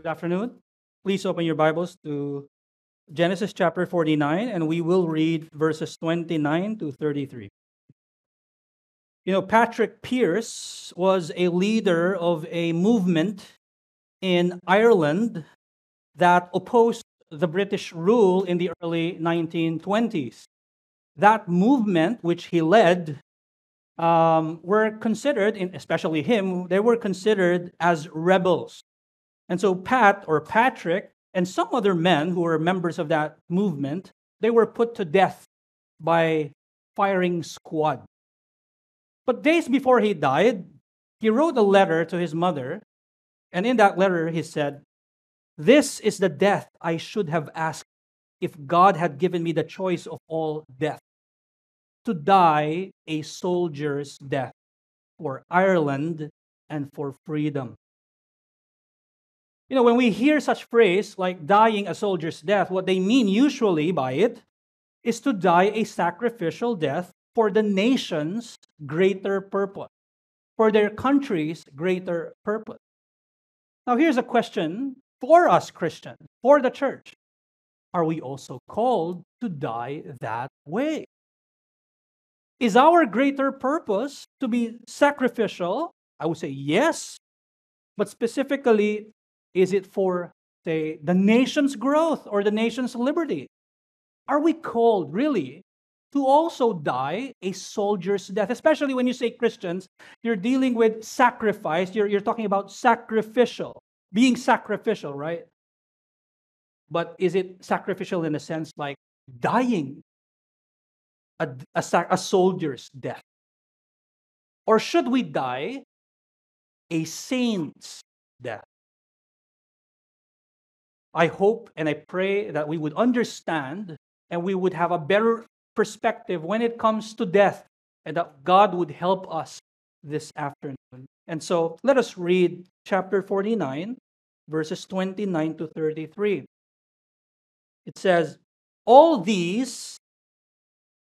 Good afternoon. Please open your Bibles to Genesis chapter 49, and we will read verses 29 to 33. You know, Patrick Pearse was a leader of a movement in Ireland that opposed the British rule in the early 1920s. That movement, which he led, um, were considered, especially him, they were considered as rebels. And so Pat or Patrick and some other men who were members of that movement, they were put to death by firing squad. But days before he died, he wrote a letter to his mother, and in that letter he said, This is the death I should have asked if God had given me the choice of all death to die a soldier's death for Ireland and for freedom. You know, when we hear such phrase like dying a soldier's death, what they mean usually by it is to die a sacrificial death for the nation's greater purpose, for their country's greater purpose. Now, here's a question for us Christians, for the church. Are we also called to die that way? Is our greater purpose to be sacrificial? I would say yes. But specifically, is it for, say, the nation's growth or the nation's liberty? Are we called really to also die a soldier's death? Especially when you say Christians, you're dealing with sacrifice, you're, you're talking about sacrificial, being sacrificial, right? But is it sacrificial in a sense like dying a, a, a soldier's death? Or should we die a saint's death? I hope and I pray that we would understand and we would have a better perspective when it comes to death and that God would help us this afternoon. And so let us read chapter 49, verses 29 to 33. It says, All these,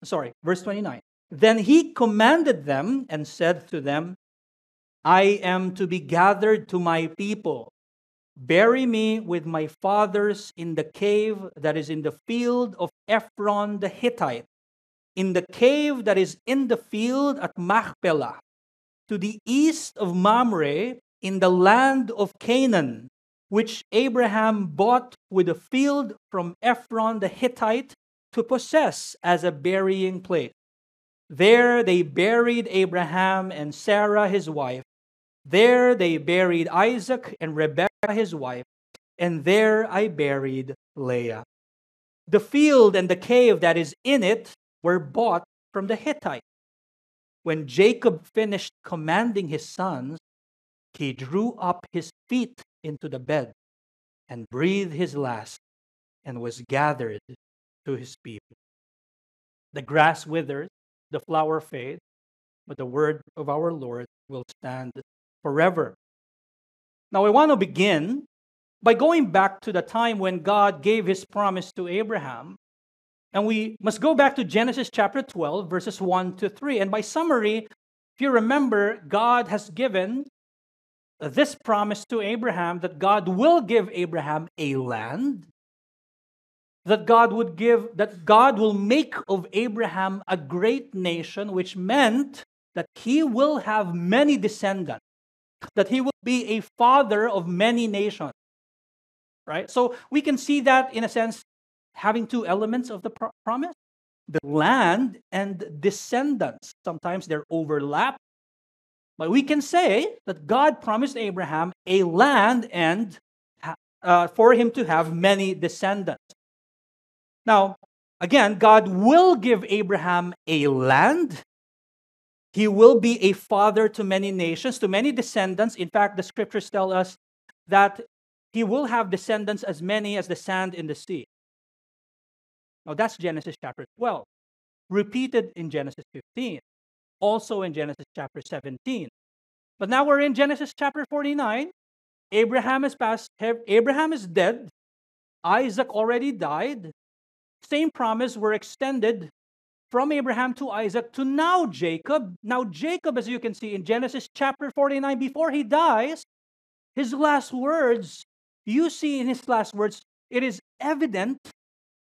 sorry, verse 29. Then he commanded them and said to them, I am to be gathered to my people Bury me with my fathers in the cave that is in the field of Ephron the Hittite, in the cave that is in the field at Machpelah, to the east of Mamre, in the land of Canaan, which Abraham bought with a field from Ephron the Hittite to possess as a burying place. There they buried Abraham and Sarah his wife. There they buried Isaac and Rebekah his wife, and there I buried Leah. The field and the cave that is in it were bought from the Hittite. When Jacob finished commanding his sons, he drew up his feet into the bed and breathed his last and was gathered to his people. The grass withers, the flower fades, but the word of our Lord will stand forever. Now, I want to begin by going back to the time when God gave his promise to Abraham. And we must go back to Genesis chapter 12, verses 1 to 3. And by summary, if you remember, God has given this promise to Abraham that God will give Abraham a land, that God would give, that God will make of Abraham a great nation, which meant that he will have many descendants that he will be a father of many nations. Right? So we can see that in a sense having two elements of the pro- promise the land and descendants. Sometimes they're overlapped. But we can say that God promised Abraham a land and uh, for him to have many descendants. Now, again, God will give Abraham a land he will be a father to many nations, to many descendants. In fact, the scriptures tell us that he will have descendants as many as the sand in the sea. Now, that's Genesis chapter 12, repeated in Genesis 15, also in Genesis chapter 17. But now we're in Genesis chapter 49. Abraham is passed, Abraham is dead. Isaac already died. Same promise were extended from Abraham to Isaac to now Jacob. Now, Jacob, as you can see in Genesis chapter 49, before he dies, his last words you see in his last words, it is evident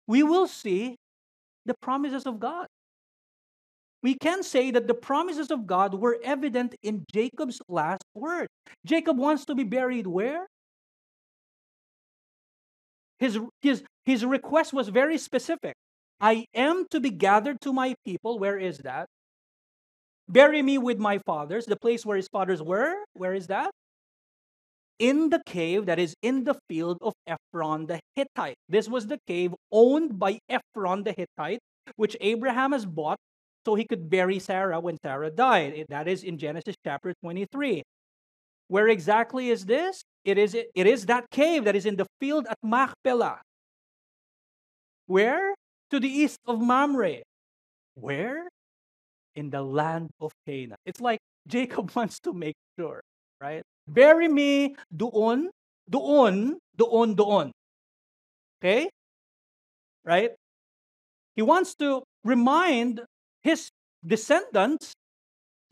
we will see the promises of God. We can say that the promises of God were evident in Jacob's last word. Jacob wants to be buried where? His, his, his request was very specific. I am to be gathered to my people. Where is that? Bury me with my fathers, the place where his fathers were. Where is that? In the cave that is in the field of Ephron the Hittite. This was the cave owned by Ephron the Hittite, which Abraham has bought so he could bury Sarah when Sarah died. That is in Genesis chapter 23. Where exactly is this? It is, it is that cave that is in the field at Machpelah. Where? To the east of Mamre. Where? In the land of Canaan. It's like Jacob wants to make sure, right? Bury me doon, doon, doon, doon. Okay? Right? He wants to remind his descendants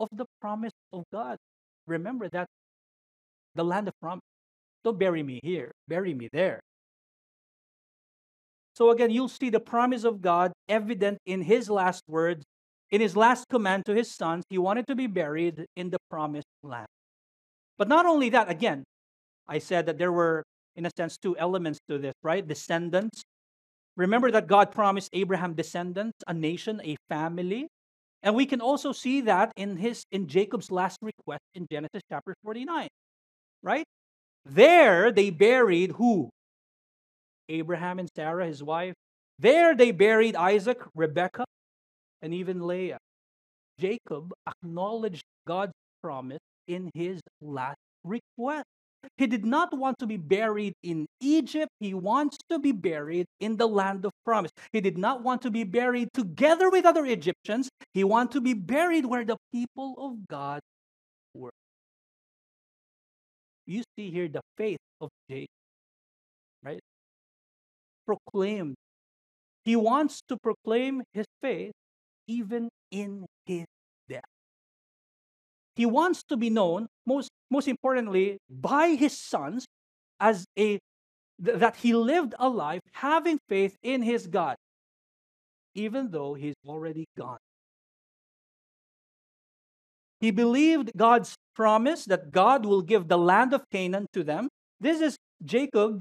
of the promise of God. Remember that the land of promise. Don't bury me here, bury me there. So again, you'll see the promise of God evident in his last words, in his last command to his sons. He wanted to be buried in the promised land. But not only that, again, I said that there were, in a sense, two elements to this, right? Descendants. Remember that God promised Abraham descendants, a nation, a family. And we can also see that in his in Jacob's last request in Genesis chapter 49. Right? There they buried who? Abraham and Sarah, his wife. There they buried Isaac, Rebekah, and even Leah. Jacob acknowledged God's promise in his last request. He did not want to be buried in Egypt. He wants to be buried in the land of promise. He did not want to be buried together with other Egyptians. He wanted to be buried where the people of God were. You see here the faith of Jacob? Proclaimed. He wants to proclaim his faith even in his death. He wants to be known, most, most importantly, by his sons as a th- that he lived a life having faith in his God, even though he's already gone. He believed God's promise that God will give the land of Canaan to them. This is Jacob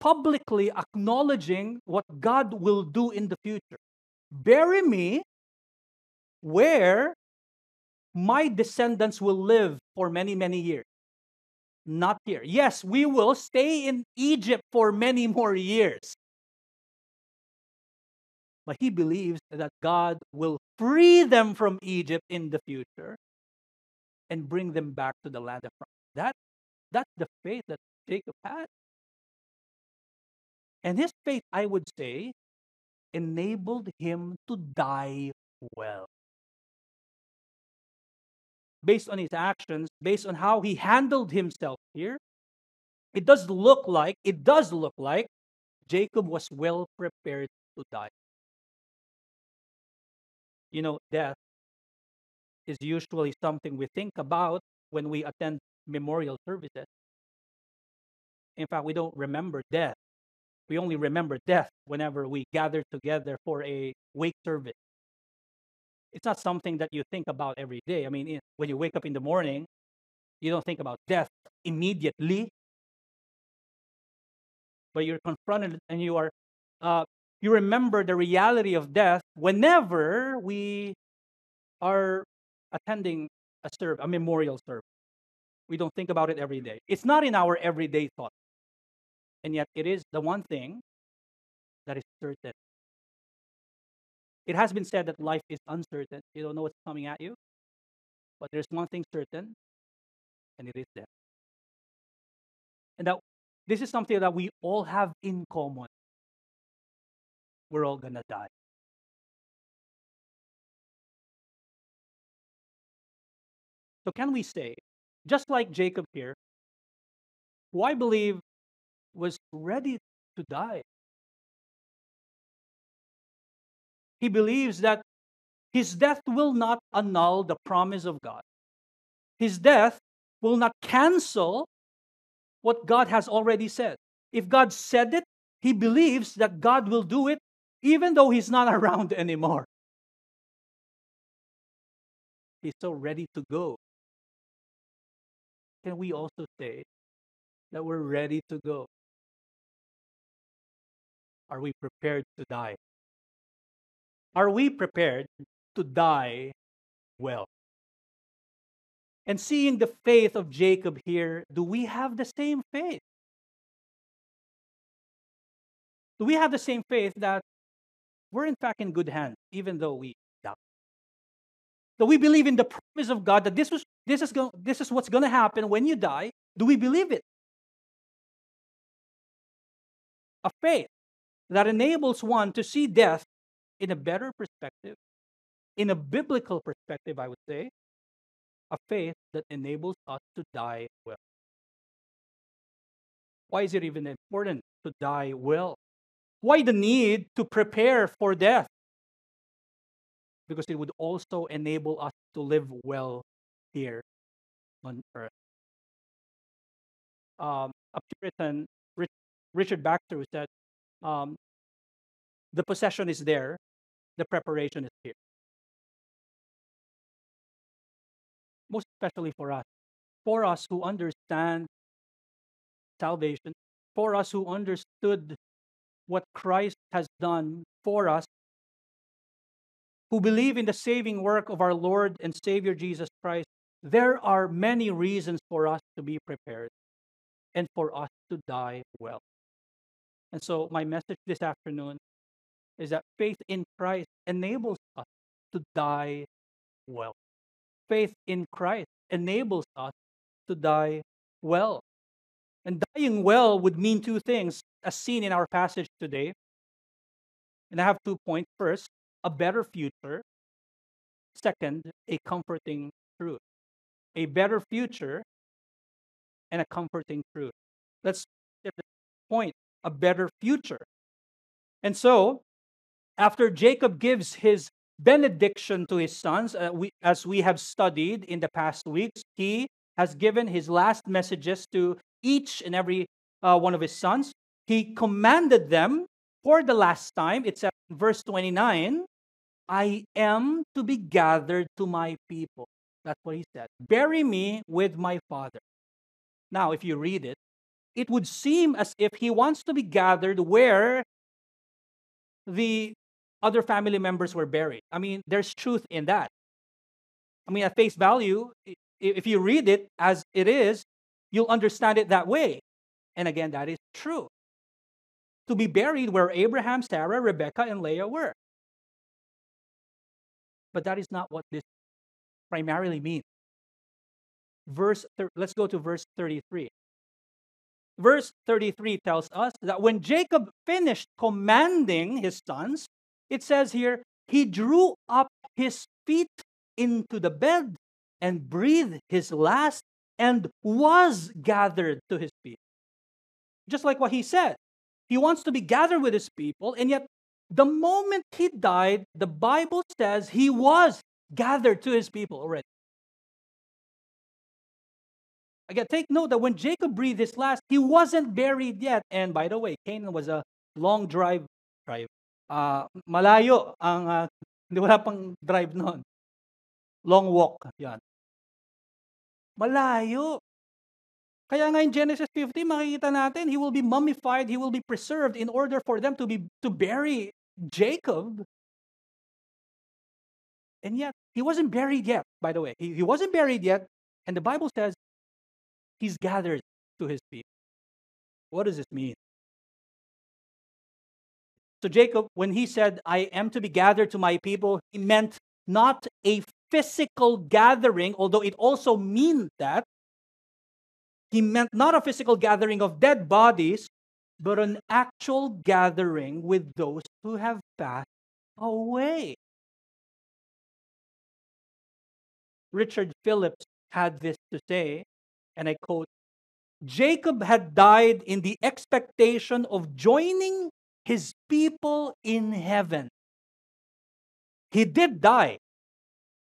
publicly acknowledging what God will do in the future. Bury me where my descendants will live for many, many years. Not here. Yes, we will stay in Egypt for many more years. But he believes that God will free them from Egypt in the future and bring them back to the land of promise. That, that's the faith that Jacob had. And his faith, I would say, enabled him to die well based on his actions, based on how he handled himself here, it does look like, it does look like Jacob was well prepared to die. You know, death is usually something we think about when we attend memorial services. In fact, we don't remember death. We only remember death whenever we gather together for a wake service it's not something that you think about every day. I mean, when you wake up in the morning, you don't think about death immediately, but you're confronted and you are, uh, you remember the reality of death whenever we are attending a serve, a memorial service. We don't think about it every day. It's not in our everyday thought. And yet it is the one thing that is certain it has been said that life is uncertain. You don't know what's coming at you. But there's one thing certain, and it is death. And that this is something that we all have in common. We're all going to die. So, can we say, just like Jacob here, who I believe ready to die He believes that his death will not annul the promise of God. His death will not cancel what God has already said. If God said it, he believes that God will do it even though he's not around anymore. He's so ready to go. Can we also say that we're ready to go? Are we prepared to die? Are we prepared to die well? And seeing the faith of Jacob here, do we have the same faith? Do we have the same faith that we're in fact in good hands, even though we doubt? Do we believe in the promise of God that this was this is going this is what's going to happen when you die? Do we believe it? A faith that enables one to see death in a better perspective, in a biblical perspective, I would say, a faith that enables us to die well. Why is it even important to die well? Why the need to prepare for death? Because it would also enable us to live well here on earth. Um, a Puritan, Richard Baxter, said, um, the possession is there, the preparation is here. Most especially for us, for us who understand salvation, for us who understood what Christ has done for us, who believe in the saving work of our Lord and Savior Jesus Christ, there are many reasons for us to be prepared and for us to die well. And so, my message this afternoon is that faith in Christ enables us to die well. Faith in Christ enables us to die well. And dying well would mean two things, as seen in our passage today. And I have two points. First, a better future. Second, a comforting truth. A better future and a comforting truth. Let's point a better future. And so, after Jacob gives his benediction to his sons, uh, we, as we have studied in the past weeks, he has given his last messages to each and every uh, one of his sons. He commanded them for the last time. It's at verse 29 I am to be gathered to my people. That's what he said. Bury me with my father. Now, if you read it, it would seem as if he wants to be gathered where the other family members were buried. I mean, there's truth in that. I mean, at face value, if you read it as it is, you'll understand it that way. And again, that is true. To be buried where Abraham, Sarah, Rebecca, and Leah were. But that is not what this primarily means. Verse, let's go to verse 33. Verse 33 tells us that when Jacob finished commanding his sons, it says here, he drew up his feet into the bed and breathed his last and was gathered to his people. Just like what he said. He wants to be gathered with his people, and yet the moment he died, the Bible says he was gathered to his people already. Again, take note that when Jacob breathed his last, he wasn't buried yet. And by the way, Canaan was a long drive. drive. Uh, malayo ang, uh, hindi wala pang drive noon. Long walk. Yan. Malayo. Kaya nga in Genesis 50, makikita natin, he will be mummified, he will be preserved in order for them to be to bury Jacob. And yet, he wasn't buried yet, by the way. He, he wasn't buried yet. And the Bible says he's gathered to his people. What does this mean? So, Jacob, when he said, I am to be gathered to my people, he meant not a physical gathering, although it also means that. He meant not a physical gathering of dead bodies, but an actual gathering with those who have passed away. Richard Phillips had this to say and I quote, Jacob had died in the expectation of joining his people in heaven. He did die,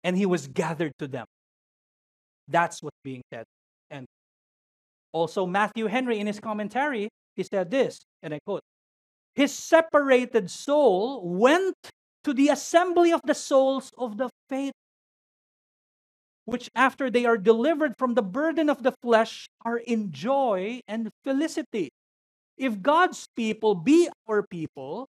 and he was gathered to them. That's what's being said. And Also, Matthew Henry, in his commentary, he said this, and I quote His separated soul went to the assembly of the souls of the faith, which after they are delivered from the burden of the flesh are in joy and felicity. If God's people be our people,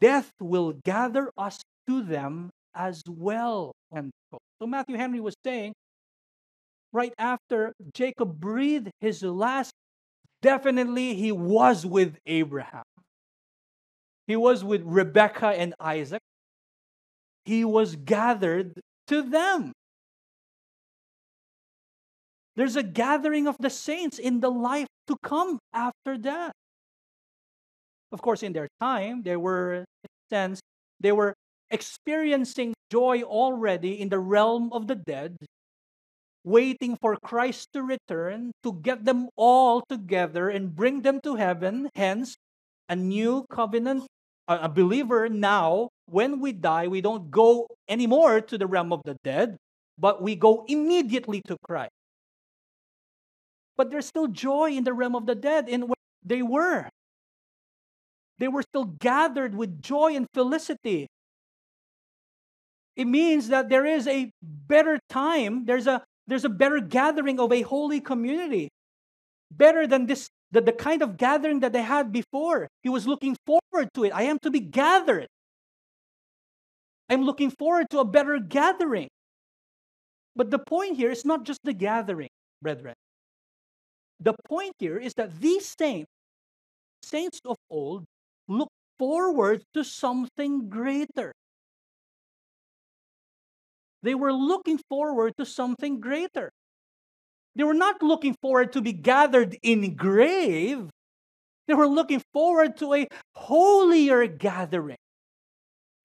death will gather us to them as well. And so Matthew Henry was saying, right after Jacob breathed his last, definitely he was with Abraham. He was with Rebekah and Isaac. He was gathered to them. There's a gathering of the saints in the life to come after death. Of course, in their time, they were, sense, they were experiencing joy already in the realm of the dead, waiting for Christ to return to get them all together and bring them to heaven. Hence, a new covenant, a believer now, when we die, we don't go anymore to the realm of the dead, but we go immediately to Christ. But there's still joy in the realm of the dead in where they were. They were still gathered with joy and felicity. It means that there is a better time, there's a there's a better gathering of a holy community. Better than this the, the kind of gathering that they had before. He was looking forward to it. I am to be gathered. I'm looking forward to a better gathering. But the point here is not just the gathering, brethren. The point here is that these saints, saints of old, look forward to something greater. They were looking forward to something greater. They were not looking forward to be gathered in grave. They were looking forward to a holier gathering.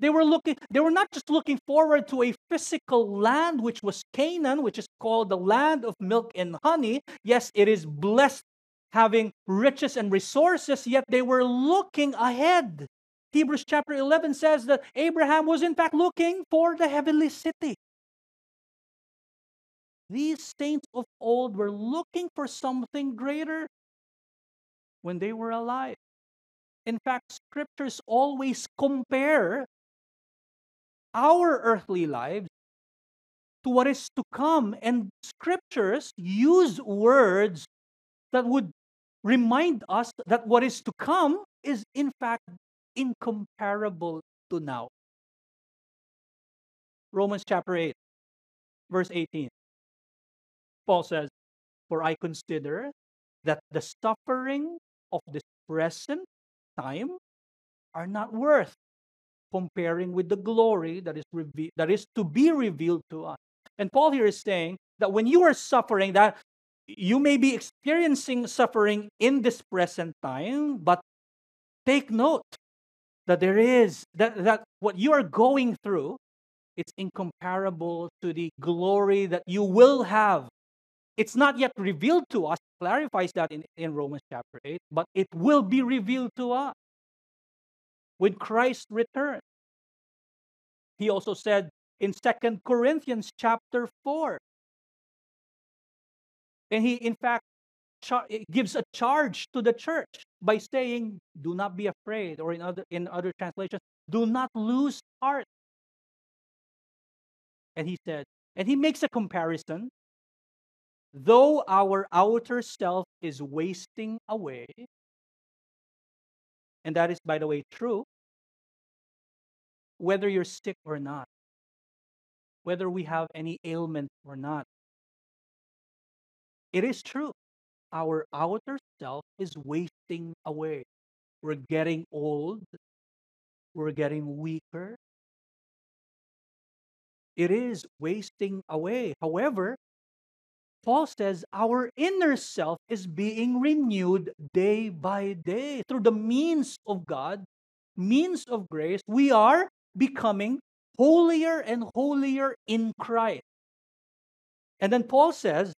They were looking they were not just looking forward to a physical land which was Canaan, which is called the land of milk and honey. Yes, it is blessed having riches and resources, yet they were looking ahead. Hebrews chapter 11 says that Abraham was in fact looking for the heavenly city. These saints of old were looking for something greater when they were alive. In fact, scriptures always compare our earthly lives to what is to come, and scriptures use words that would remind us that what is to come is, in fact, incomparable to now. Romans chapter 8, verse 18. Paul says, For I consider that the suffering of this present time are not worth comparing with the glory that is reve- that is to be revealed to us. And Paul here is saying that when you are suffering, that you may be experiencing suffering in this present time, but take note that there is that, that what you are going through it's incomparable to the glory that you will have it's not yet revealed to us clarifies that in, in romans chapter 8 but it will be revealed to us when christ returns he also said in second corinthians chapter 4 and he, in fact, char- gives a charge to the church by saying, "Do not be afraid," or in other in other translations, "Do not lose heart." And he said, and he makes a comparison. Though our outer self is wasting away, and that is, by the way, true, whether you're sick or not, whether we have any ailment or not, it is true. Our outer self is wasting away. We're getting old. We're getting weaker. It is wasting away. However, Paul says our inner self is being renewed day by day through the means of God, means of grace. We are becoming holier and holier in Christ. And then Paul says,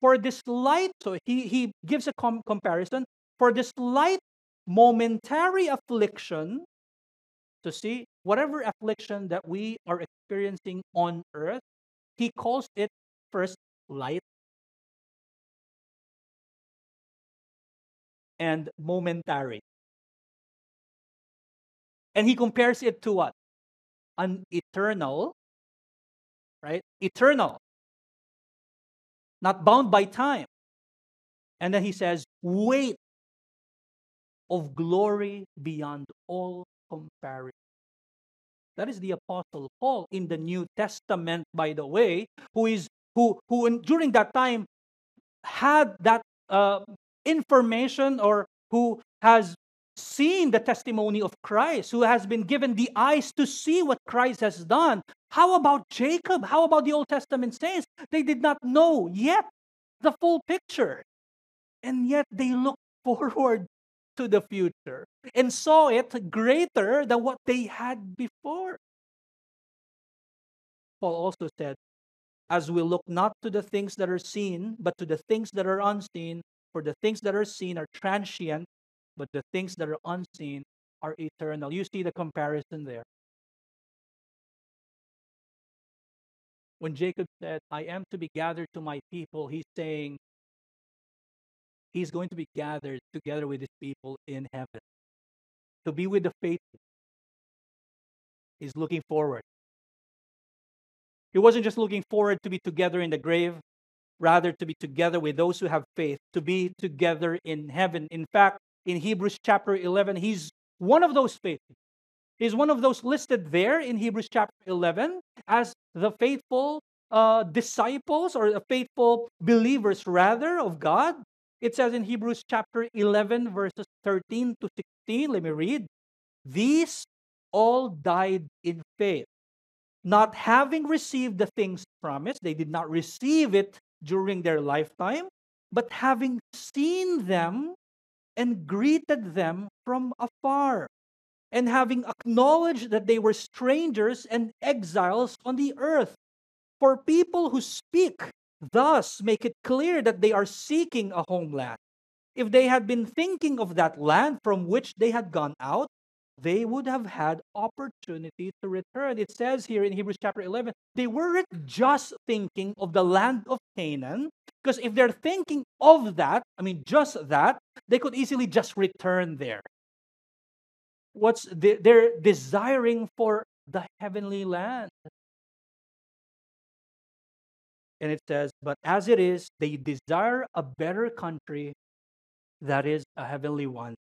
for this light, so he, he gives a com- comparison, for this light momentary affliction, to see whatever affliction that we are experiencing on earth, he calls it first light. and momentary. And he compares it to what? An eternal, right? Eternal, not bound by time. And then he says, weight of glory beyond all comparison. That is the Apostle Paul in the New Testament, by the way, who is who who during that time had that uh, information or who has seen the testimony of Christ, who has been given the eyes to see what Christ has done. How about Jacob? How about the Old Testament saints? They did not know yet the full picture. And yet they looked forward to the future and saw it greater than what they had before. Paul also said, as we look not to the things that are seen, but to the things that are unseen, for the things that are seen are transient, but the things that are unseen are eternal. You see the comparison there. When Jacob said, I am to be gathered to my people, he's saying he's going to be gathered together with his people in heaven. To be with the faithful. He's looking forward. He wasn't just looking forward to be together in the grave, rather to be together with those who have faith, to be together in heaven. In fact, in Hebrews chapter 11, he's one of those faithful. He's one of those listed there in Hebrews chapter 11 as the faithful uh, disciples or the faithful believers, rather, of God. It says in Hebrews chapter 11, verses 13 to 16, let me read. These all died in faith, not having received the things promised. They did not receive it during their lifetime, but having seen them and greeted them from afar, and having acknowledged that they were strangers and exiles on the earth. For people who speak thus make it clear that they are seeking a homeland. If they had been thinking of that land from which they had gone out, they would have had opportunity to return. It says here in Hebrews chapter 11, they weren't just thinking of the land of Canaan, because if they're thinking of that, I mean, just that, they could easily just return there. What's the, they're desiring for the heavenly land. And it says, But as it is, they desire a better country that is a heavenly one.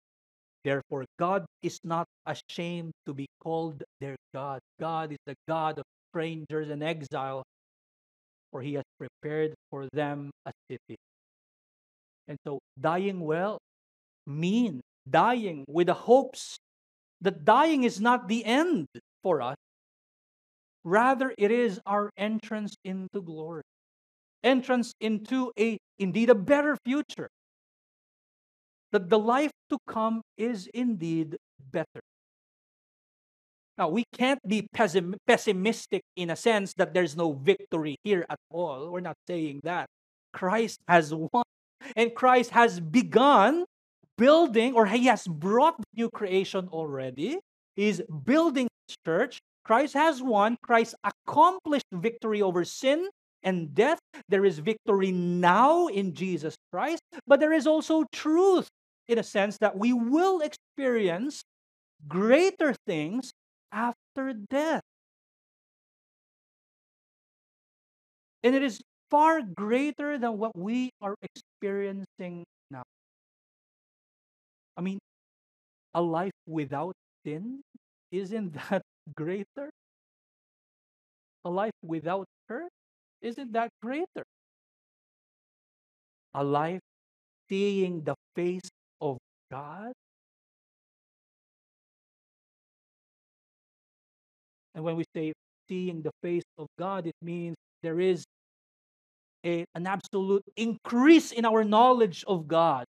Therefore, God is not ashamed to be called their God. God is the God of strangers and exile, for he has prepared for them a city. And so, dying well means dying with the hopes that dying is not the end for us. Rather, it is our entrance into glory entrance into a indeed a better future. That the life to come is indeed better. Now, we can't be pessim- pessimistic in a sense that there's no victory here at all. We're not saying that. Christ has won, and Christ has begun building, or he has brought new creation already. He's building church. Christ has won. Christ accomplished victory over sin and death. There is victory now in Jesus Christ, but there is also truth in a sense that we will experience greater things after death. And it is far greater than what we are experiencing now. I mean, a life without sin, isn't that greater? A life without hurt, isn't that greater? A life seeing the face of God? And when we say seeing the face of God, it means there is a, an absolute increase in our knowledge of God,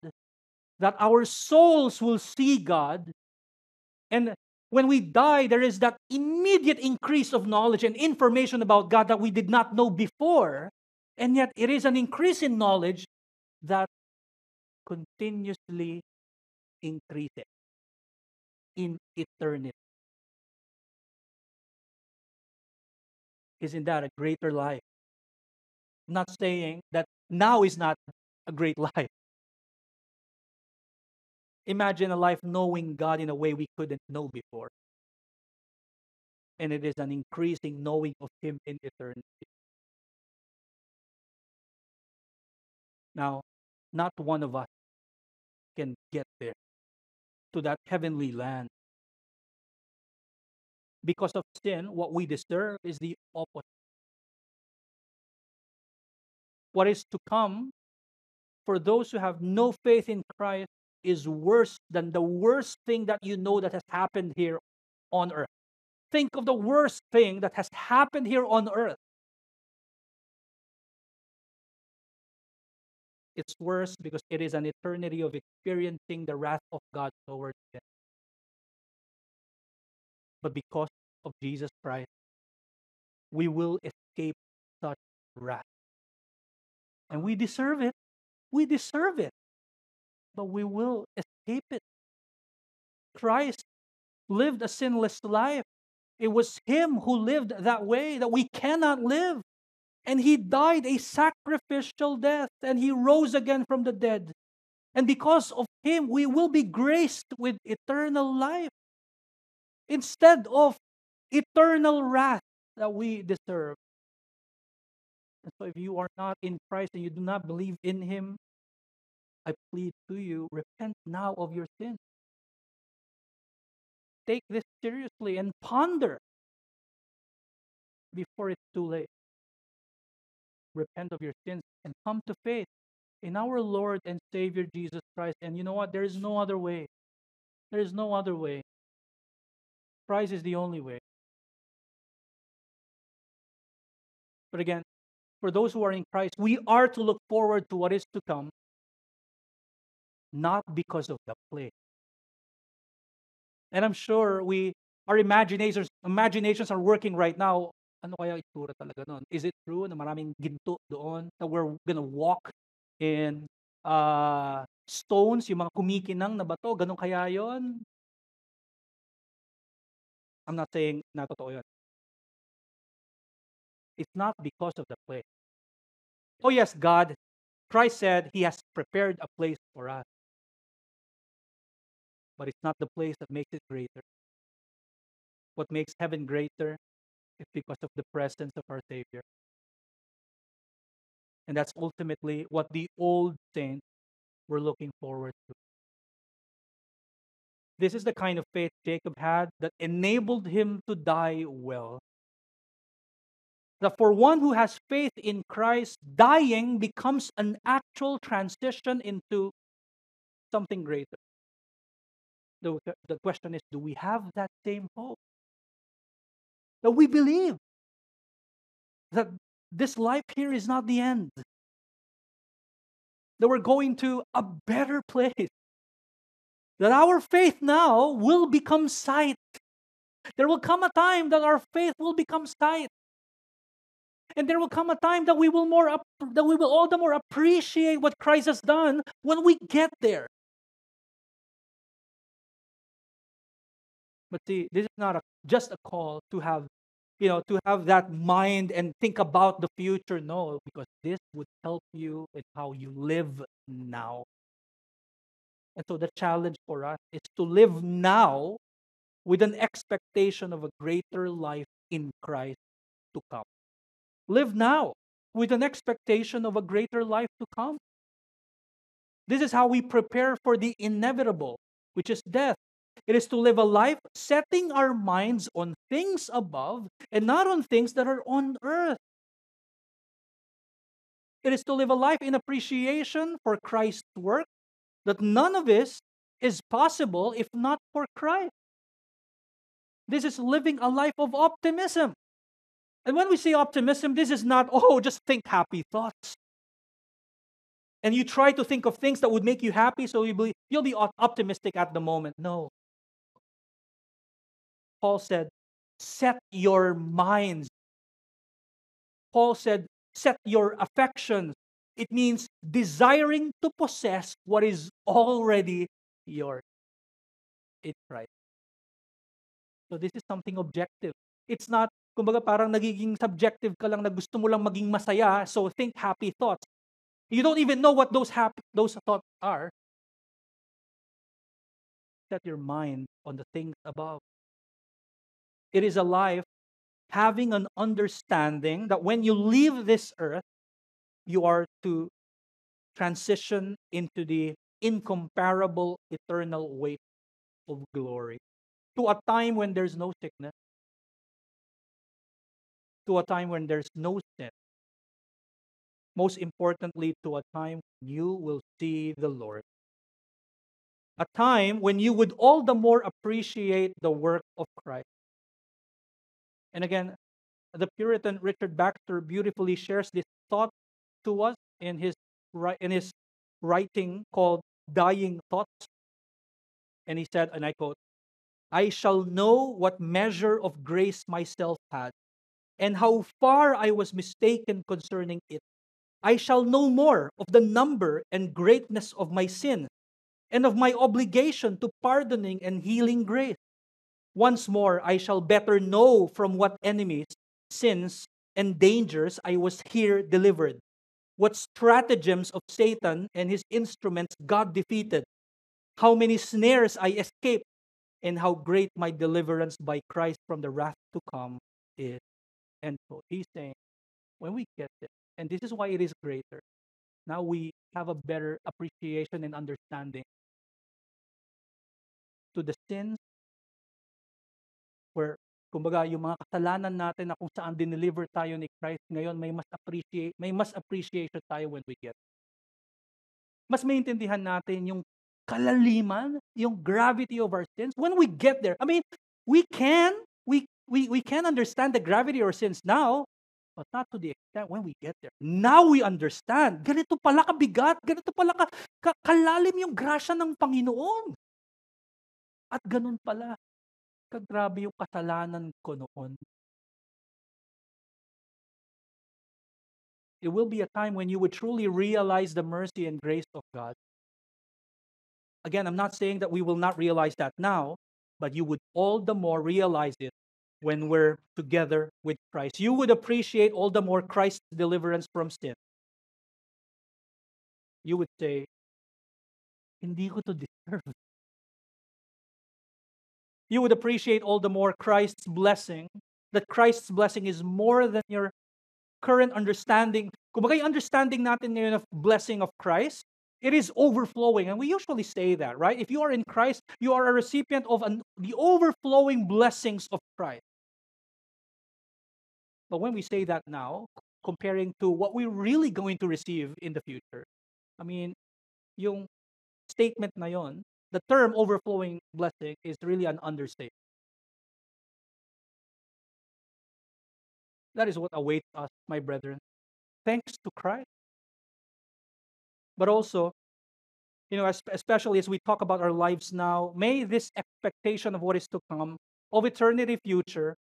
that our souls will see God. And when we die, there is that immediate increase of knowledge and information about God that we did not know before. And yet, it is an increase in knowledge that continuously increases in eternity. Isn't that a greater life? I'm not saying that now is not a great life. Imagine a life knowing God in a way we couldn't know before. And it is an increasing knowing of Him in eternity. Now, not one of us can get there to that heavenly land. Because of sin, what we deserve is the opposite. What is to come for those who have no faith in Christ is worse than the worst thing that you know that has happened here on earth. Think of the worst thing that has happened here on earth. It's worse because it is an eternity of experiencing the wrath of God towards them. But because of Jesus Christ, we will escape such wrath. And we deserve it. We deserve it. But we will escape it. Christ lived a sinless life. It was Him who lived that way that we cannot live. And He died a sacrificial death and He rose again from the dead. And because of Him, we will be graced with eternal life instead of eternal wrath that we deserve. And so, if you are not in Christ and you do not believe in Him, I plead to you, repent now of your sin. Take this seriously and ponder before it's too late. Repent of your sins and come to faith in our Lord and Savior Jesus Christ. And you know what? There is no other way. There is no other way. Christ is the only way. But again, for those who are in Christ, we are to look forward to what is to come not because of the play. And I'm sure we, our imaginations, imaginations are working right now. Ano kaya itura talaga nun? Is it true na maraming ginto doon? That we're gonna walk in uh, stones, yung mga kumikinang na bato? Ganun kaya yon? I'm not saying na totoo yun. It's not because of the place. Oh yes, God, Christ said He has prepared a place for us but it's not the place that makes it greater. What makes heaven greater is because of the presence of our Savior. And that's ultimately what the old saints were looking forward to. This is the kind of faith Jacob had that enabled him to die well. That for one who has faith in Christ, dying becomes an actual transition into something greater the, the question is do we have that same hope? That we believe that this life here is not the end, that we're going to a better place, that our faith now will become sight. There will come a time that our faith will become sight. And there will come a time that we will more that we will all the more appreciate what Christ has done when we get there. But see, this is not a, just a call to have, you know, to have that mind and think about the future. No, because this would help you in how you live now. And so the challenge for us is to live now with an expectation of a greater life in Christ to come. Live now with an expectation of a greater life to come. This is how we prepare for the inevitable, which is death. It is to live a life setting our minds on things above and not on things that are on earth. It is to live a life in appreciation for Christ's work, that none of this is possible if not for Christ. This is living a life of optimism. And when we say optimism, this is not, oh, just think happy thoughts. And you try to think of things that would make you happy so be, you'll be optimistic at the moment. No. Paul said, set your minds. Paul said, set your affections. It means desiring to possess what is already yours in Christ. So this is something objective. It's not, kumbaga parang nagiging subjective ka lang na gusto mo lang maging masaya, so think happy thoughts. You don't even know what those happy, those thoughts are. set your mind on the things above. It is a life having an understanding that when you leave this earth, you are to transition into the incomparable eternal weight of glory to a time when there's no sickness, to a time when there's no sin. Most importantly, to a time when you will see the Lord. A time when you would all the more appreciate the work of Christ. And again, the Puritan Richard Baxter beautifully shares this thought to us in his in his writing called Dying Thoughts. And he said, and I quote, I shall know what measure of grace myself had, and how far I was mistaken concerning it. I shall know more of the number and greatness of my sin, and of my obligation to pardoning and healing grace. Once more, I shall better know from what enemies, sins, and dangers I was here delivered, what stratagems of Satan and his instruments God defeated, how many snares I escaped, and how great my deliverance by Christ from the wrath to come is. And he's saying, when we get it, and this is why it is greater, now we have a better appreciation and understanding to the sins where kumbaga yung mga kasalanan natin na kung saan dineliver tayo ni Christ ngayon may mas appreciate may mas appreciation tayo when we get mas maintindihan natin yung kalaliman, yung gravity of our sins when we get there. I mean, we can, we, we, can understand the gravity of sins now, but not to the extent when we get there. Now we understand. Ganito pala kabigat, ganito pala ka, ka, kalalim yung grasya ng Panginoon. At ganun pala, kagrabe yung kasalanan ko noon. It will be a time when you would truly realize the mercy and grace of God Again, I'm not saying that we will not realize that now, but you would all the more realize it when we're together with Christ. You would appreciate all the more Christ's deliverance from sin. You would say, hindi ko to deserve. You would appreciate all the more Christ's blessing, that Christ's blessing is more than your current understanding. Kung understanding natin ngayon of blessing of Christ, it is overflowing. And we usually say that, right? If you are in Christ, you are a recipient of an, the overflowing blessings of Christ. But when we say that now, comparing to what we're really going to receive in the future, I mean, yung statement na yon, the term overflowing blessing is really an understatement. That is what awaits us, my brethren. Thanks to Christ but also, you know, especially as we talk about our lives now, may this expectation of what is to come, of eternity future,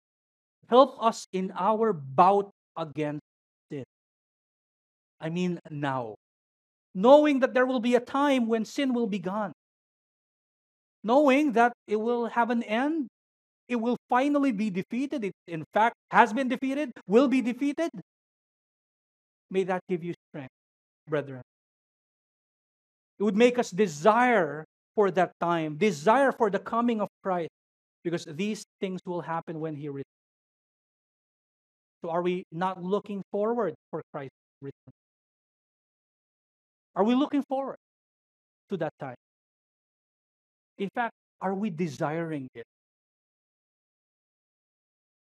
help us in our bout against sin. I mean, now. Knowing that there will be a time when sin will be gone. Knowing that it will have an end. It will finally be defeated. It, in fact, has been defeated, will be defeated. May that give you strength, brethren. It would make us desire for that time, desire for the coming of Christ, because these things will happen when He returns. So, are we not looking forward for Christ's return? Are we looking forward to that time? In fact, are we desiring it?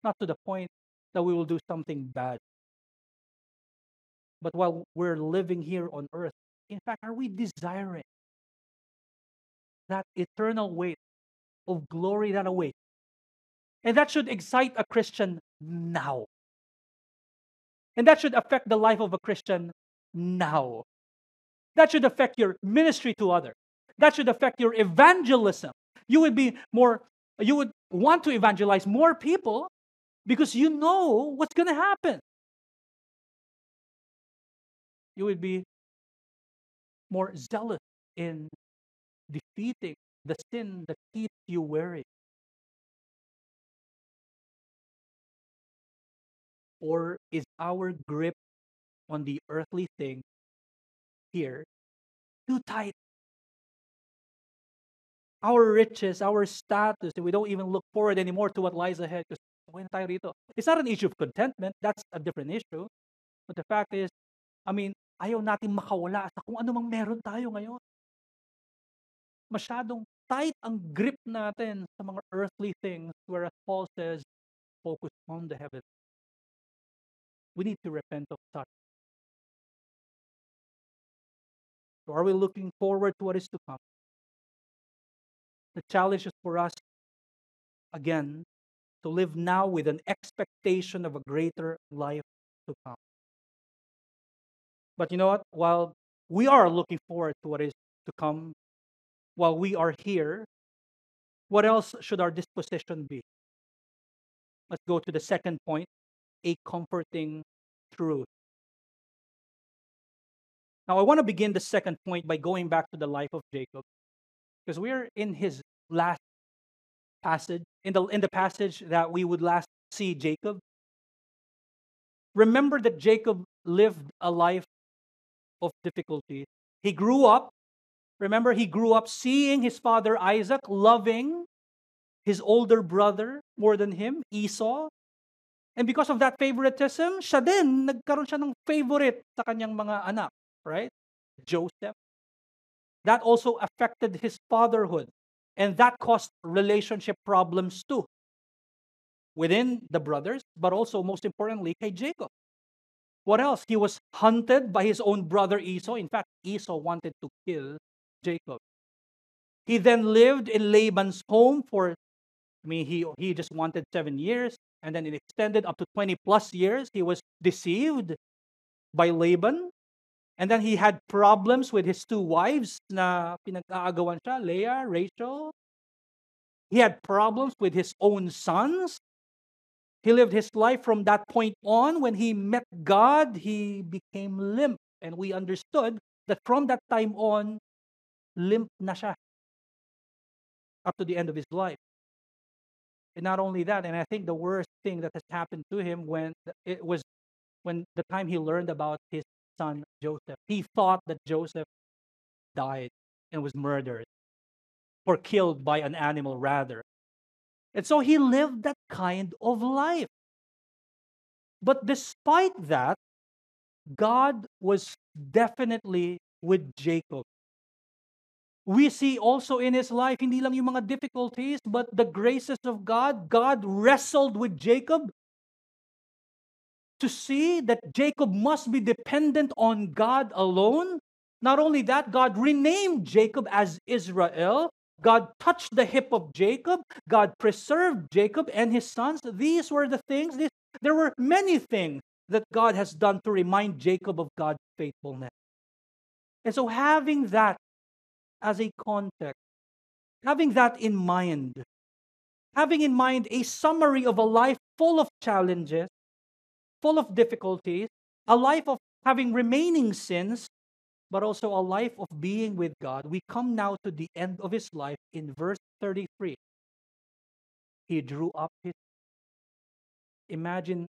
Not to the point that we will do something bad. But while we're living here on earth, in fact, are we desiring that eternal weight of glory that awaits? And that should excite a Christian now. And that should affect the life of a Christian now. That should affect your ministry to others. That should affect your evangelism. You would be more, you would want to evangelize more people because you know what's going to happen. You would be more zealous in defeating the sin that keeps you weary? Or is our grip on the earthly thing here too tight? our riches, our status, we don't even look forward anymore to what lies ahead because. It's not an issue of contentment. That's a different issue. But the fact is, I mean, ayaw natin makawala sa kung ano mang meron tayo ngayon. Masyadong tight ang grip natin sa mga earthly things whereas Paul says, focus on the heavens. We need to repent of such. So are we looking forward to what is to come? The challenge is for us, again, to live now with an expectation of a greater life to come. But you know what? While we are looking forward to what is to come, while we are here, what else should our disposition be? Let's go to the second point a comforting truth. Now, I want to begin the second point by going back to the life of Jacob because we're in his last passage, in the, in the passage that we would last see Jacob. Remember that Jacob lived a life of difficulty. He grew up, remember, he grew up seeing his father Isaac loving his older brother more than him, Esau. And because of that favoritism, siya din, nagkaroon siya ng favorite sa kanyang mga anak, right? Joseph. That also affected his fatherhood. And that caused relationship problems too within the brothers, but also, most importantly, kay Jacob. What else? He was hunted by his own brother Esau. In fact, Esau wanted to kill Jacob. He then lived in Laban's home for, I mean, he, he just wanted seven years, and then it extended up to 20 plus years. He was deceived by Laban. And then he had problems with his two wives na pinag-aagawan siya, Leah, Rachel. He had problems with his own sons. He lived his life from that point on. When he met God, he became limp. And we understood that from that time on, limp na siya up to the end of his life. And not only that, and I think the worst thing that has happened to him when it was when the time he learned about his son Joseph. He thought that Joseph died and was murdered or killed by an animal, rather. And so he lived that kind of life. But despite that, God was definitely with Jacob. We see also in his life, hindi lang yung mga difficulties, but the graces of God. God wrestled with Jacob to see that Jacob must be dependent on God alone. Not only that, God renamed Jacob as Israel. God touched the hip of Jacob. God preserved Jacob and his sons. These were the things, there were many things that God has done to remind Jacob of God's faithfulness. And so, having that as a context, having that in mind, having in mind a summary of a life full of challenges, full of difficulties, a life of having remaining sins, but also a life of being with God, we come now to the end of his life in verse 33. He drew up his. Imagine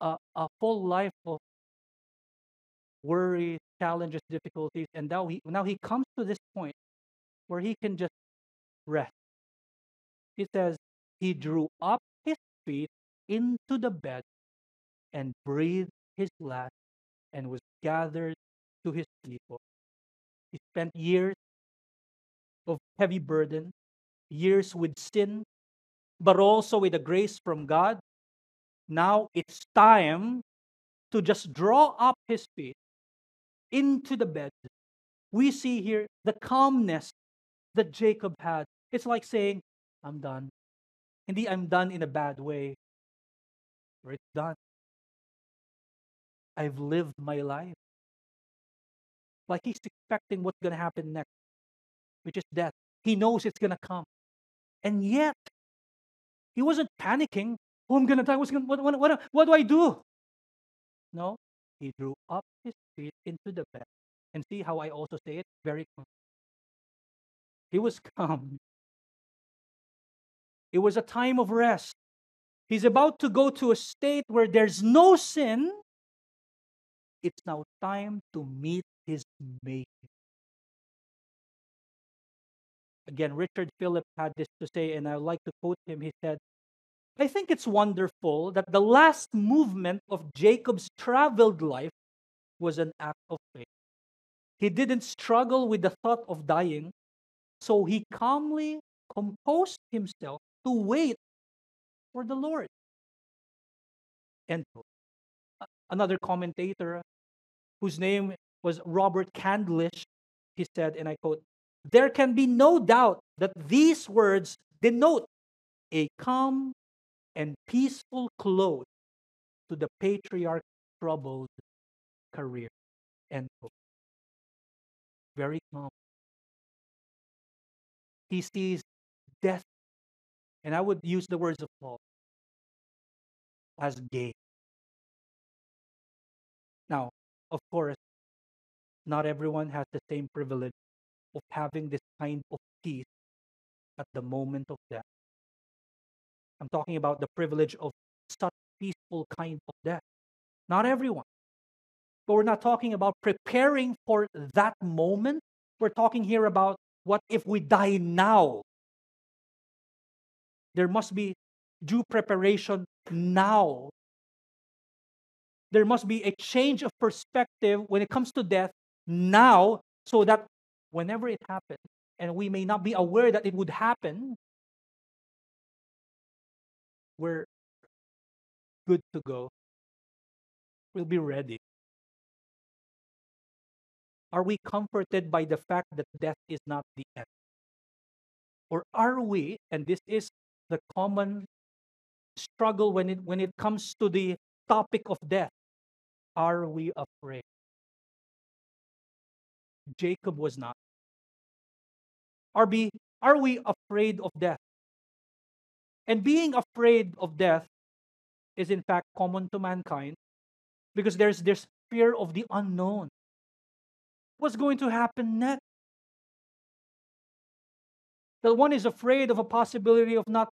a, a full life of worry, challenges, difficulties, and now he now he comes to this point where he can just rest. He says he drew up his feet into the bed and breathed his last and was gathered to his people. He spent years of heavy burden, years with sin, but also with a grace from God. Now it's time to just draw up his feet into the bed. We see here the calmness that Jacob had. It's like saying, I'm done. Hindi I'm done in a bad way, or it's done. I've lived my life. Like he's expecting what's going to happen next, which is death. He knows it's going to come. And yet, he wasn't panicking. Oh, I'm going to die. What's gonna, what, what, what, what do I do? No, he drew up his feet into the bed. And see how I also say it? Very. He was calm. It was a time of rest. He's about to go to a state where there's no sin, it's now time to meet his maker. Again, Richard Phillips had this to say, and I like to quote him. He said, I think it's wonderful that the last movement of Jacob's traveled life was an act of faith. He didn't struggle with the thought of dying, so he calmly composed himself to wait for the Lord. And another commentator whose name was Robert Candlish, he said, and I quote, There can be no doubt that these words denote a calm and peaceful close to the patriarch's troubled career. End quote. Very calm. He sees death, and I would use the words of Paul, as gain. Now, of course, not everyone has the same privilege of having this kind of peace at the moment of death. I'm talking about the privilege of such peaceful kind of death. Not everyone. But we're not talking about preparing for that moment. We're talking here about what if we die now? There must be due preparation now. There must be a change of perspective when it comes to death now, so that whenever it happens, and we may not be aware that it would happen, we're good to go. We'll be ready. Are we comforted by the fact that death is not the end? Or are we, and this is the common struggle when it when it comes to the topic of death, are we afraid? Jacob was not. Are we, are we afraid of death? And being afraid of death is in fact common to mankind because there's this fear of the unknown. What's going to happen next? That one is afraid of a possibility of not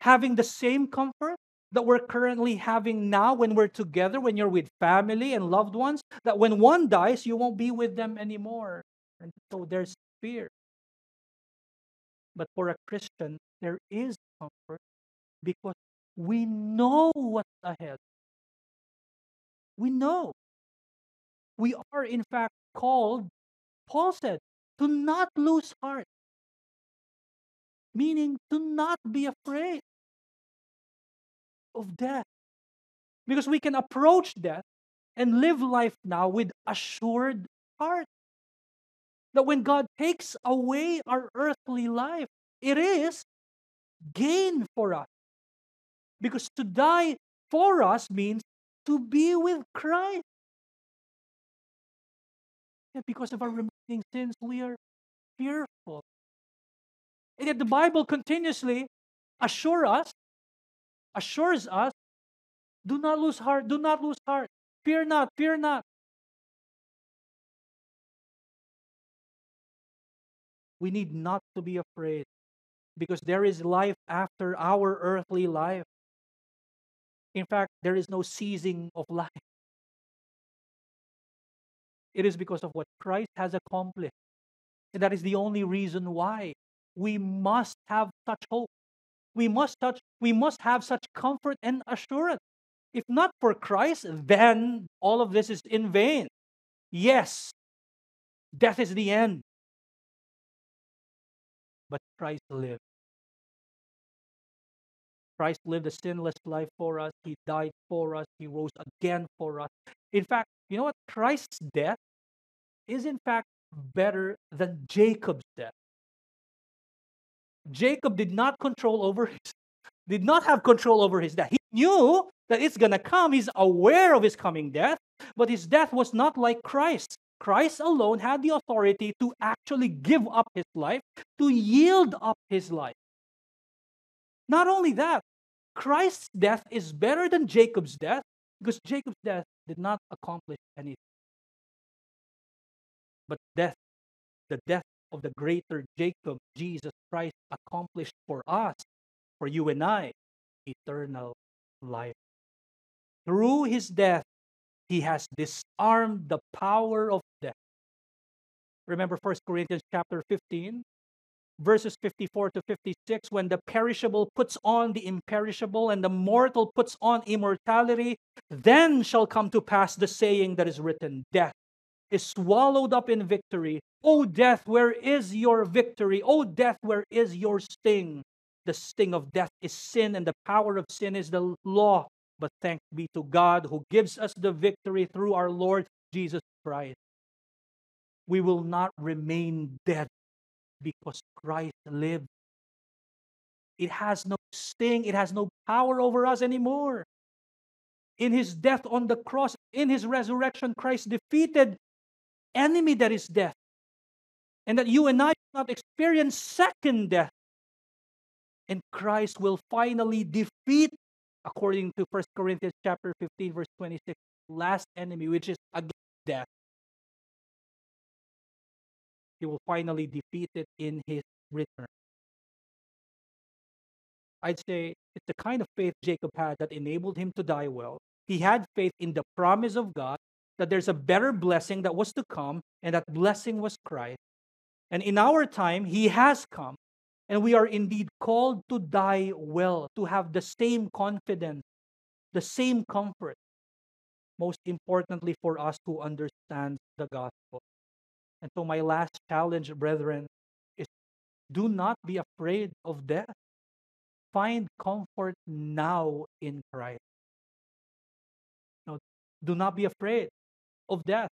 having the same comfort that we're currently having now when we're together, when you're with family and loved ones, that when one dies, you won't be with them anymore. And so there's fear. But for a Christian, there is comfort because we know what's ahead. We know. We are, in fact, called, Paul said, to not lose heart, meaning to not be afraid of death. Because we can approach death and live life now with assured heart. That when God takes away our earthly life, it is gain for us. Because to die for us means to be with Christ. And because of our remaining sins, we are fearful. And yet the Bible continuously assure us, assures us, do not lose heart, do not lose heart. Fear not, fear not. We need not to be afraid because there is life after our earthly life. In fact, there is no ceasing of life. It is because of what Christ has accomplished. And that is the only reason why we must have such hope. We must touch, we must have such comfort and assurance. If not for Christ, then all of this is in vain. Yes, death is the end. But Christ lived. Christ lived a sinless life for us. He died for us. He rose again for us. In fact, you know what? Christ's death is in fact better than Jacob's death. Jacob did not control over his did not have control over his death. He knew that it's going to come. He's aware of his coming death, but his death was not like Christ. Christ alone had the authority to actually give up his life, to yield up his life. Not only that, Christ's death is better than Jacob's death because Jacob's death did not accomplish anything. But death, the death of the greater Jacob, Jesus Christ, accomplished for us, for you and I, eternal life. Through his death, he has disarmed the power of death. Remember 1 Corinthians chapter 15? Verses 54 to 56 when the perishable puts on the imperishable and the mortal puts on immortality then shall come to pass the saying that is written death is swallowed up in victory. O death where is your victory? O death where is your sting? The sting of death is sin and the power of sin is the law. But thanks be to god who gives us the victory through our lord jesus christ. We will not remain dead because Christ lived. It has no sting, it has no power over us anymore. In his death on the cross, in his resurrection, Christ defeated enemy that is death. And that you and I do not experience second death. And Christ will finally defeat, according to 1 Corinthians chapter 15, verse 26, last enemy, which is against death he will finally defeat it in his return. I'd say it's the kind of faith Jacob had that enabled him to die well. He had faith in the promise of God that there's a better blessing that was to come, and that blessing was Christ. And in our time, he has come, and we are indeed called to die well, to have the same confidence, the same comfort. Most importantly, for us who understand the gospel. And so, my last challenge, brethren, is do not be afraid of death. Find comfort now in Christ. No, do not be afraid of death.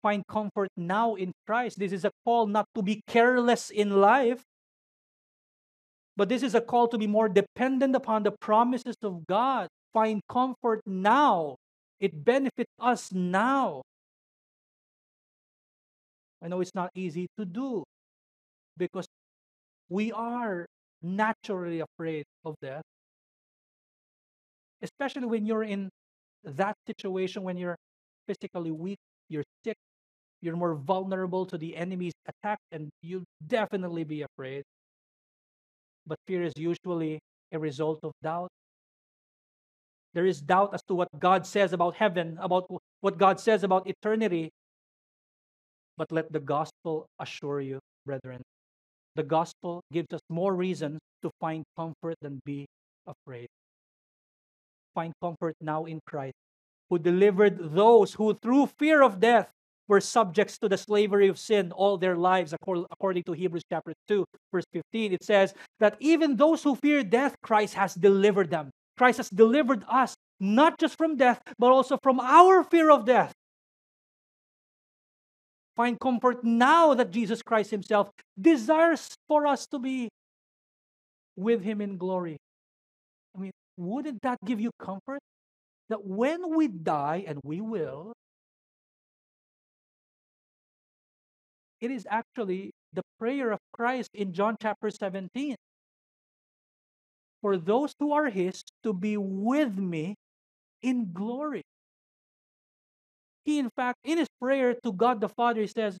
Find comfort now in Christ. This is a call not to be careless in life, but this is a call to be more dependent upon the promises of God. Find comfort now. It benefits us now. I know it's not easy to do because we are naturally afraid of death. Especially when you're in that situation, when you're physically weak, you're sick, you're more vulnerable to the enemy's attack, and you'll definitely be afraid. But fear is usually a result of doubt. There is doubt as to what God says about heaven, about what God says about eternity, but let the gospel assure you, brethren, the gospel gives us more reasons to find comfort than be afraid. Find comfort now in Christ, who delivered those who, through fear of death, were subjects to the slavery of sin all their lives, according to Hebrews chapter 2, verse 15. It says that even those who fear death, Christ has delivered them. Christ has delivered us, not just from death, but also from our fear of death. Find comfort now that Jesus Christ Himself desires for us to be with Him in glory. I mean, wouldn't that give you comfort? That when we die, and we will, it is actually the prayer of Christ in John chapter 17. For those who are His to be with me in glory. He, in fact, in his prayer to God the Father, he says,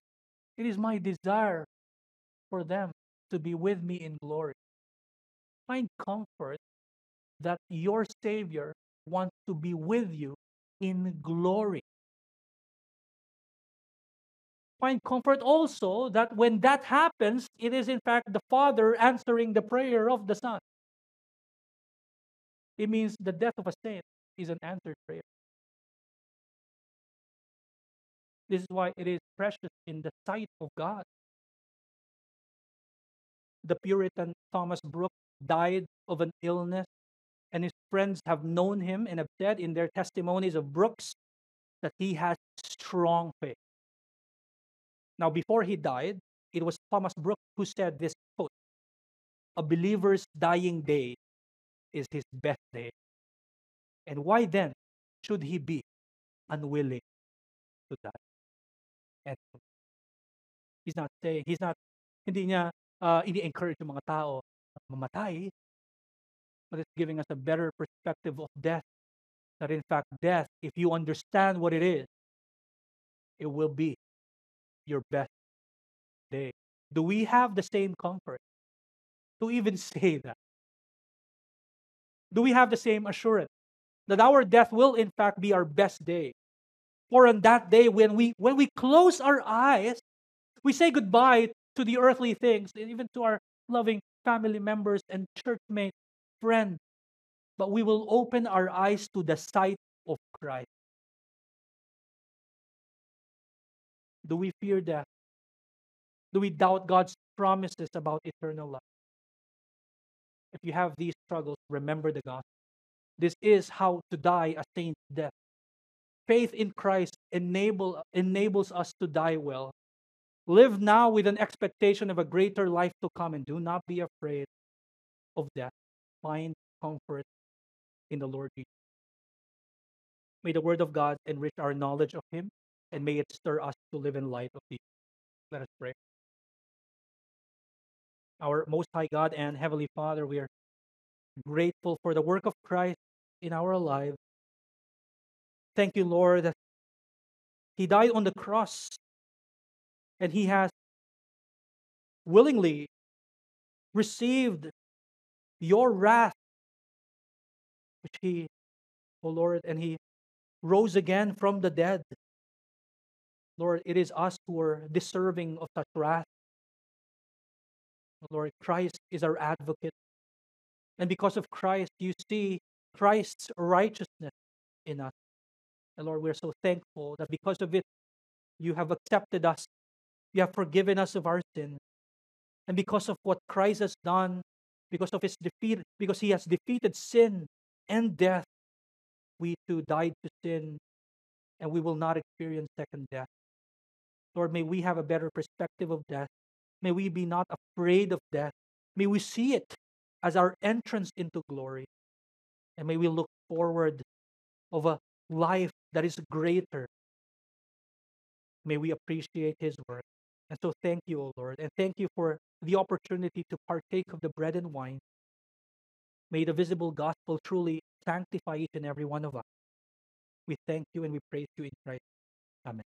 It is my desire for them to be with me in glory. Find comfort that your Savior wants to be with you in glory. Find comfort also that when that happens, it is in fact the Father answering the prayer of the Son. It means the death of a saint is an answered prayer. This is why it is precious in the sight of God. The Puritan Thomas Brooks died of an illness, and his friends have known him and have said in their testimonies of Brooks that he has strong faith. Now, before he died, it was Thomas Brooks who said this quote A believer's dying day is his best day. And why then should he be unwilling to die? And he's not saying, he's not, hindi niya uh, ini-encourage yung mga tao mamatay, but it's giving us a better perspective of death. That in fact, death, if you understand what it is, it will be your best day. Do we have the same comfort to even say that? Do we have the same assurance that our death will in fact be our best day? For on that day, when we when we close our eyes, we say goodbye to the earthly things, and even to our loving family members and church mates, friends, but we will open our eyes to the sight of Christ. Do we fear death? Do we doubt God's promises about eternal life? If you have these struggles, remember the gospel. This is how to die a saint's death. Faith in Christ enable, enables us to die well. Live now with an expectation of a greater life to come and do not be afraid of death. Find comfort in the Lord Jesus. May the word of God enrich our knowledge of him and may it stir us to live in light of these. Let us pray. Our most high God and heavenly Father, we are grateful for the work of Christ in our lives. Thank you, Lord, that He died on the cross and He has willingly received your wrath, which He, O Lord, and He rose again from the dead. Lord, it is us who are deserving of such wrath. Lord, Christ is our advocate. And because of Christ, you see Christ's righteousness in us. And Lord, we're so thankful that because of it, you have accepted us. You have forgiven us of our sin. And because of what Christ has done, because of his defeat, because he has defeated sin and death, we too died to sin and we will not experience second death. Lord, may we have a better perspective of death. May we be not afraid of death. May we see it as our entrance into glory. And may we look forward of a life that is greater. May we appreciate his work. And so thank you, O Lord, and thank you for the opportunity to partake of the bread and wine. May the visible gospel truly sanctify each and every one of us. We thank you and we praise you in Christ. Amen.